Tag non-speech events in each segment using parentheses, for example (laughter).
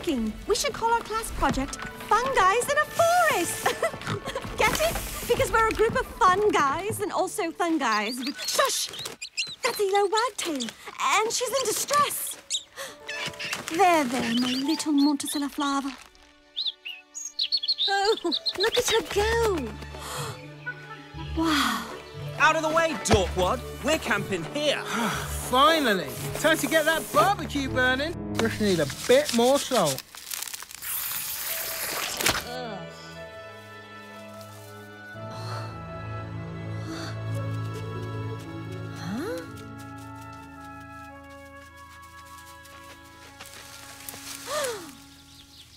theme. We should call our class project Fun Guys in a Forest. (laughs) Get it? Because we're a group of fun guys and also fun guys. Shush! That's Elo Wagtail, and she's in distress. There, there, my little Montecilla flower. Oh, look at her go. (gasps) Wow. Out of the way, Dorkwad. We're camping here. (sighs) Finally! Time to get that barbecue burning. Just need a bit more salt. (gasps)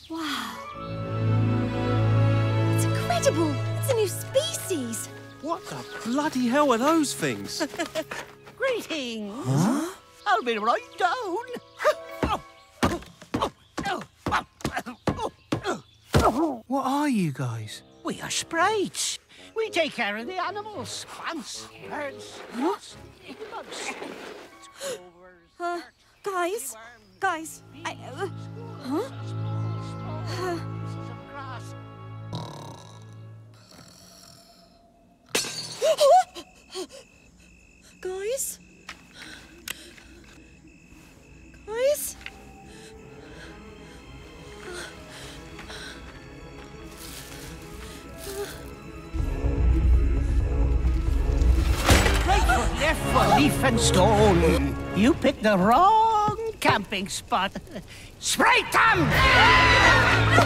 Wow. It's incredible. It's a new species. What the bloody hell are those things? (laughs) Greetings. I'll be right down. You guys? We are sprites. We take care of the animals, plants, birds, moths, bugs, (gasps) Uh, guys, guys, I. Uh, huh? small leaf and stone. You picked the wrong camping spot. (laughs) Sprite them!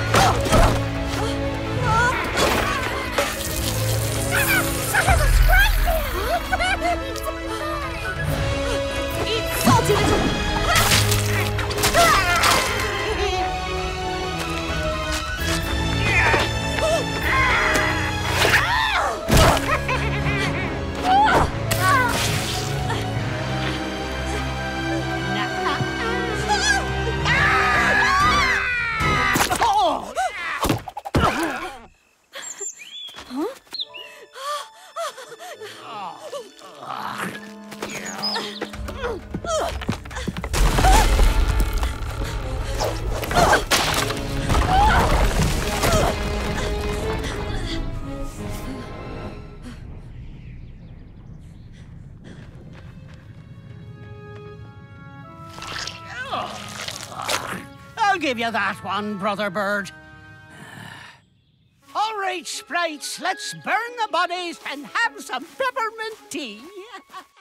I'll give you that one, Brother Bird. All right, sprites, let's burn the bodies and have some peppermint tea. (laughs)